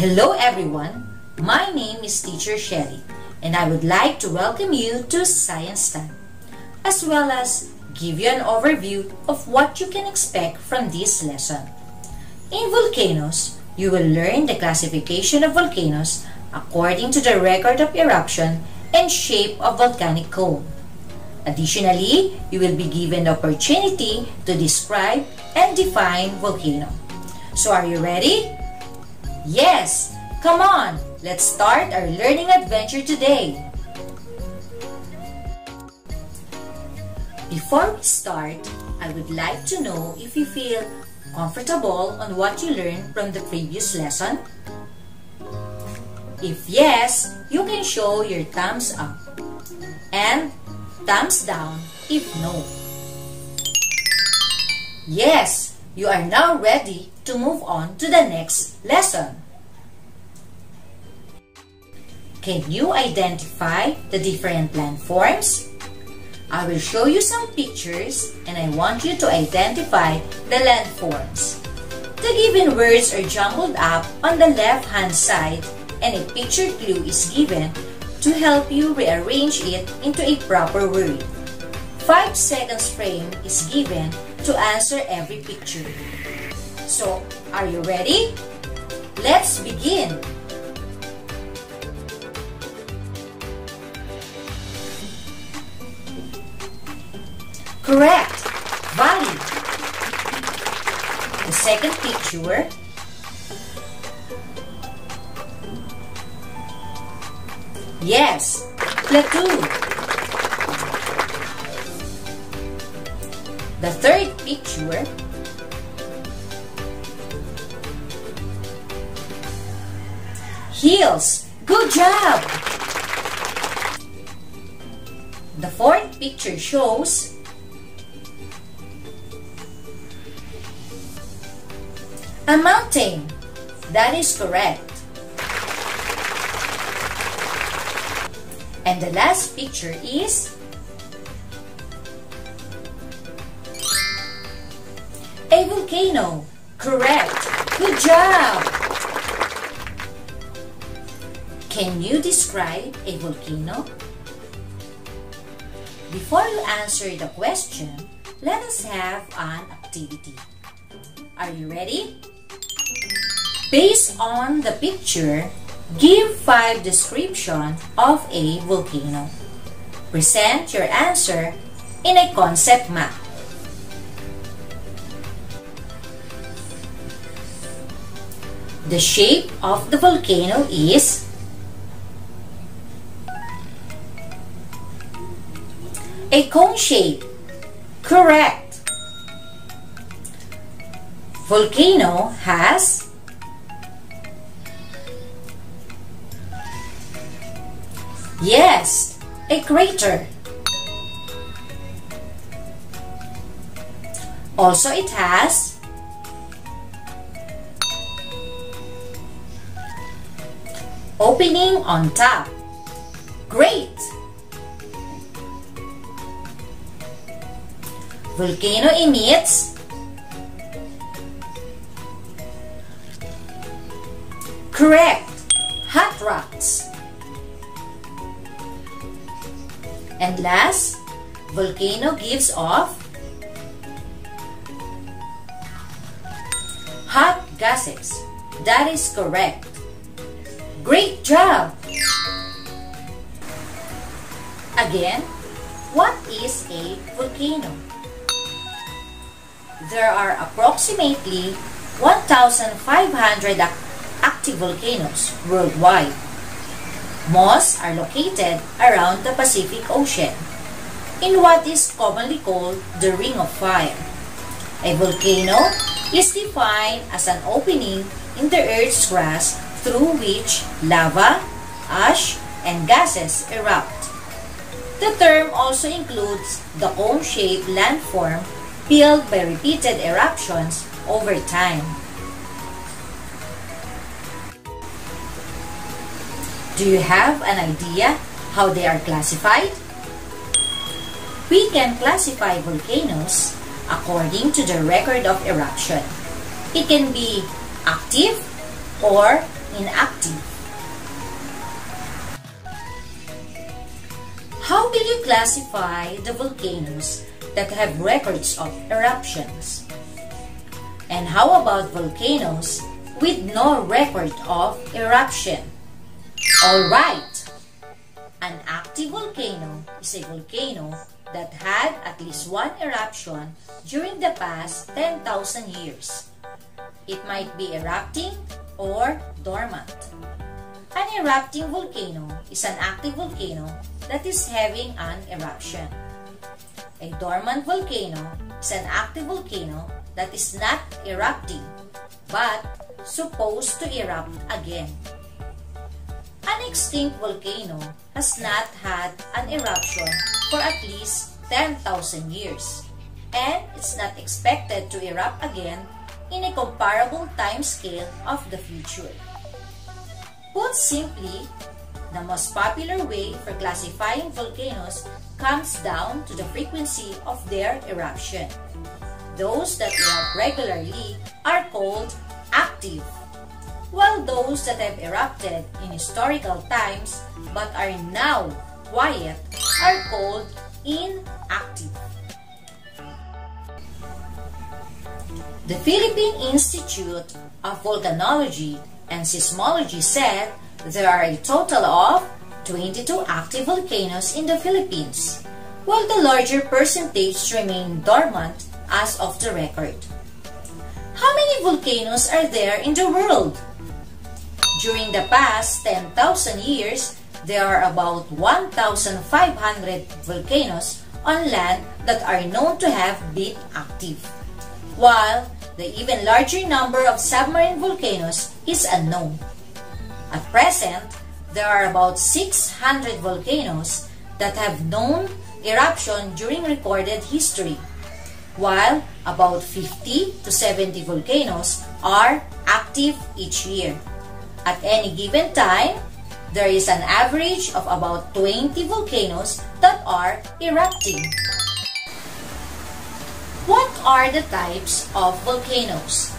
Hello everyone, my name is Teacher Shelly and I would like to welcome you to Science Time as well as give you an overview of what you can expect from this lesson. In volcanoes, you will learn the classification of volcanoes according to the record of eruption and shape of volcanic cone. Additionally, you will be given the opportunity to describe and define volcano. So are you ready? Yes! Come on! Let's start our learning adventure today! Before we start, I would like to know if you feel comfortable on what you learned from the previous lesson. If yes, you can show your thumbs up and thumbs down if no. Yes, you are now ready to move on to the next lesson. Can you identify the different landforms? I will show you some pictures and I want you to identify the landforms. The given words are jumbled up on the left-hand side and a picture clue is given to help you rearrange it into a proper word. 5 seconds frame is given to answer every picture. So, are you ready? Let's begin! Correct! Valley. The second picture Yes, plateau. The third picture Heels. Good job! The fourth picture shows a mountain. That is correct. And the last picture is a volcano. Correct. Good job. Can you describe a volcano? Before you answer the question, let us have an activity. Are you ready? Based on the picture, give five description of a volcano. Present your answer in a concept map. The shape of the volcano is a cone shape. Correct. Volcano has Yes, a crater. Also, it has opening on top. Great! Volcano emits Correct! Hot rocks. And last, volcano gives off hot gases. That is correct. Great job! Again, what is a volcano? There are approximately 1,500 active volcanoes worldwide. Most are located around the Pacific Ocean, in what is commonly called the Ring of Fire. A volcano is defined as an opening in the Earth's crust through which lava, ash, and gases erupt. The term also includes the cone-shaped landform built by repeated eruptions over time. Do you have an idea how they are classified? We can classify volcanoes according to the record of eruption. It can be active or inactive. How will you classify the volcanoes that have records of eruptions? And how about volcanoes with no record of eruption? Alright! An active volcano is a volcano that had at least one eruption during the past 10,000 years. It might be erupting or dormant. An erupting volcano is an active volcano that is having an eruption. A dormant volcano is an active volcano that is not erupting but supposed to erupt again. An extinct volcano has not had an eruption for at least 10,000 years and it's not expected to erupt again in a comparable time scale of the future. Put simply, the most popular way for classifying volcanoes comes down to the frequency of their eruption. Those that erupt regularly are called active, while those that have erupted in historical times but are now quiet are called inactive. The Philippine Institute of Volcanology and Seismology said there are a total of 22 active volcanoes in the Philippines, while the larger percentage remain dormant as of the record. How many volcanoes are there in the world? During the past 10,000 years, there are about 1,500 volcanoes on land that are known to have been active, while the even larger number of submarine volcanoes is unknown. At present, there are about 600 volcanoes that have known eruption during recorded history, while about 50 to 70 volcanoes are active each year. At any given time, there is an average of about 20 volcanoes that are erupting. What are the types of volcanoes?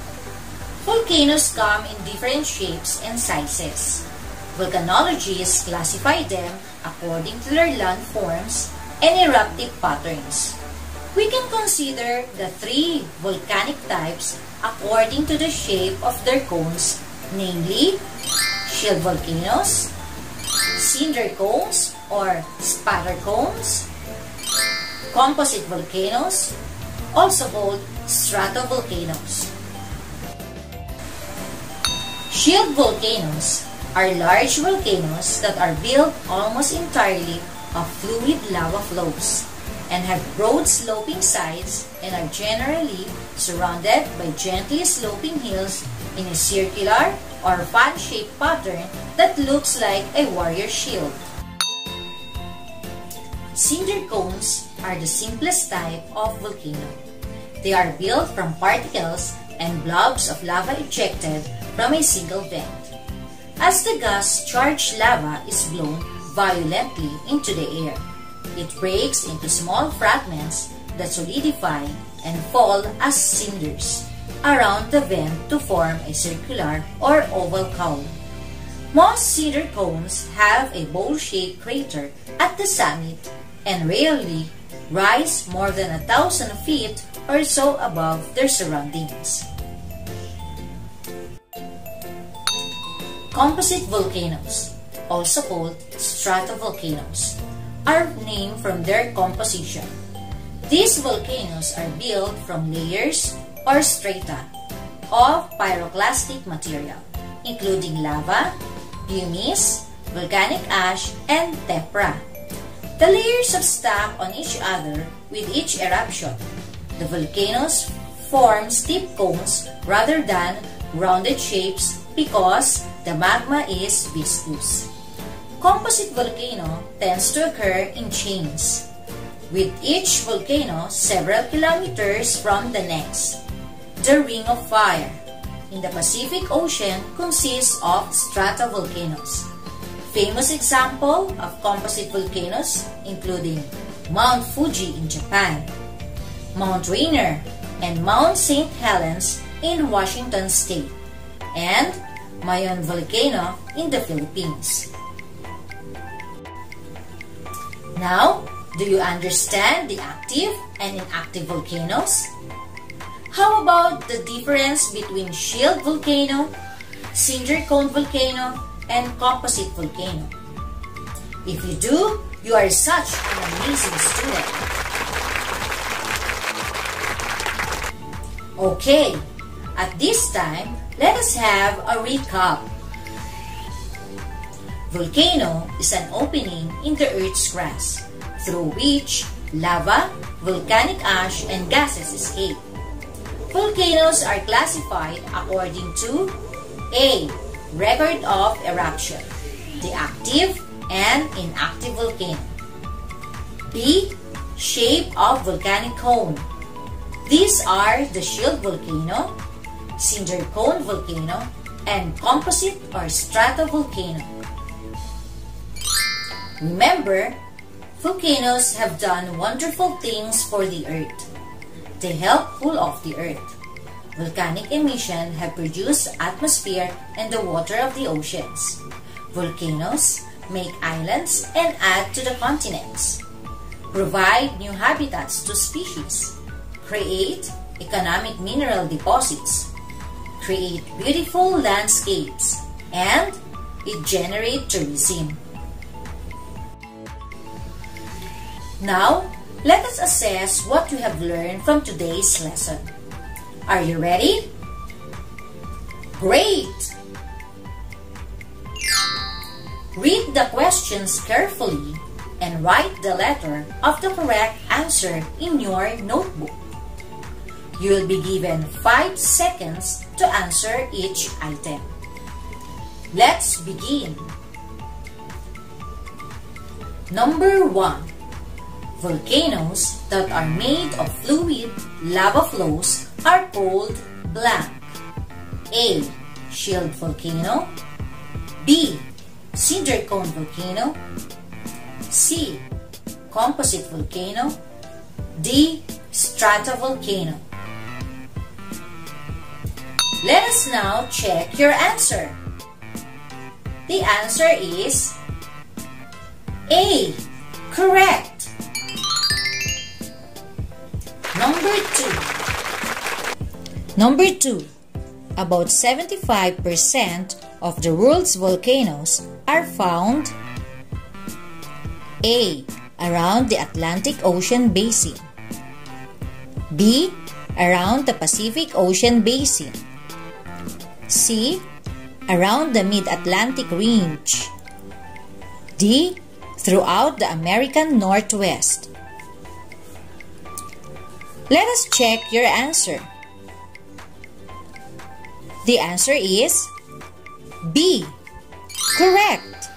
Volcanoes come in different shapes and sizes. Volcanologists classify them according to their landforms and eruptive patterns. We can consider the three volcanic types according to the shape of their cones, namely shield volcanoes, cinder cones or spatter cones, composite volcanoes, also called stratovolcanoes. Shield volcanoes are large volcanoes that are built almost entirely of fluid lava flows and have broad sloping sides and are generally surrounded by gently sloping hills in a circular or fan-shaped pattern that looks like a warrior shield. Cinder cones are the simplest type of volcano. They are built from particles and blobs of lava ejected from a single vent. As the gas-charged lava is blown violently into the air, it breaks into small fragments that solidify and fall as cinders around the vent to form a circular or oval cone. Most cinder cones have a bowl-shaped crater at the summit and rarely rise more than a thousand feet or so above their surroundings. Composite volcanoes, also called stratovolcanoes, are named from their composition. These volcanoes are built from layers or strata of pyroclastic material, including lava, pumice, volcanic ash, and tephra. The layers stack on each other with each eruption. The volcanoes form steep cones rather than rounded shapes because the magma is viscous. Composite volcano tends to occur in chains, with each volcano several kilometers from the next. The Ring of Fire in the Pacific Ocean consists of stratovolcanoes. Famous example of composite volcanoes including Mount Fuji in Japan, Mount Rainier, and Mount St. Helens in Washington State, and Mayon Volcano in the Philippines. Now, do you understand the active and inactive volcanoes? How about the difference between shield volcano, cinder cone volcano, and composite volcano? If you do, you are such an amazing student. Okay, at this time, let us have a recap. Volcano is an opening in the Earth's crust through which lava, volcanic ash, and gases escape. Volcanoes are classified according to A. Record of eruption, the active and inactive volcano. B. Shape of volcanic cone. These are the shield volcano, cinder cone volcano, and composite or stratovolcano. Remember, volcanoes have done wonderful things for the earth. They help cool off the earth. Volcanic emission have produced atmosphere and the water of the oceans. Volcanoes make islands and add to the continents. Provide new habitats to species. Create economic mineral deposits. Create beautiful landscapes. And it generate tourism. Now, let us assess what you have learned from today's lesson. Are you ready? Great! Read the questions carefully and write the letter of the correct answer in your notebook. You will be given 5 seconds to answer each item. Let's begin. Number 1. Volcanoes that are made of fluid lava flows are called blank. A. Shield volcano B. Cinder cone volcano C. Composite volcano D. Stratovolcano Let us now check your answer. The answer is A. Correct. Number 2. Number 2. About 75% of the world's volcanoes are found A. Around the Atlantic Ocean Basin B. Around the Pacific Ocean Basin C. Around the Mid-Atlantic Range D. Throughout the American Northwest let us check your answer. The answer is B. Correct.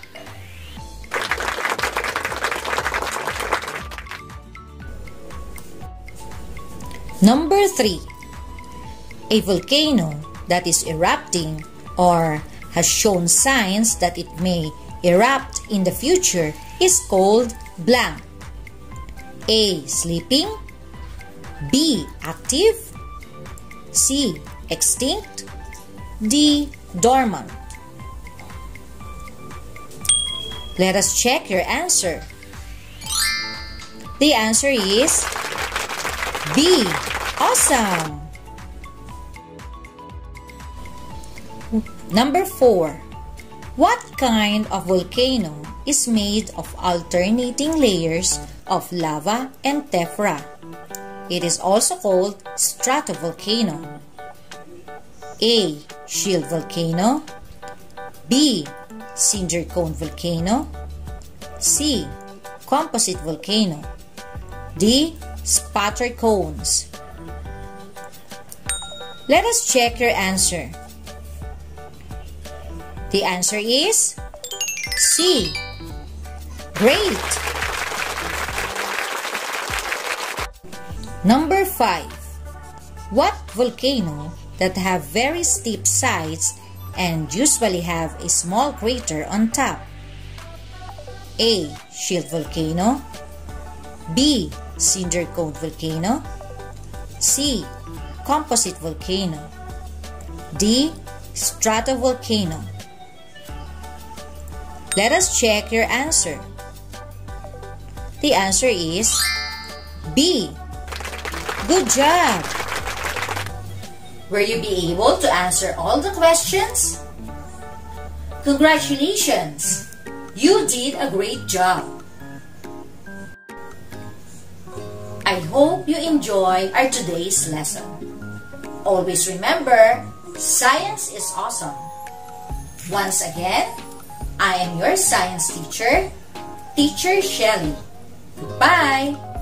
Number 3. A volcano that is erupting or has shown signs that it may erupt in the future is called blank. A. Sleeping B. Active C. Extinct D. Dormant Let us check your answer. The answer is B. Awesome! Number 4. What kind of volcano is made of alternating layers of lava and tephra? It is also called stratovolcano. A. Shield volcano B. Cinder cone volcano C. Composite volcano D. Spatter cones Let us check your answer. The answer is C. Great! Number 5. What volcano that have very steep sides and usually have a small crater on top? A. Shield volcano B. Cinder cone volcano C. Composite volcano D. Stratovolcano Let us check your answer. The answer is B. Good job! Will you be able to answer all the questions? Congratulations! You did a great job. I hope you enjoy our today's lesson. Always remember, science is awesome. Once again, I am your science teacher, Teacher Shelly. Goodbye!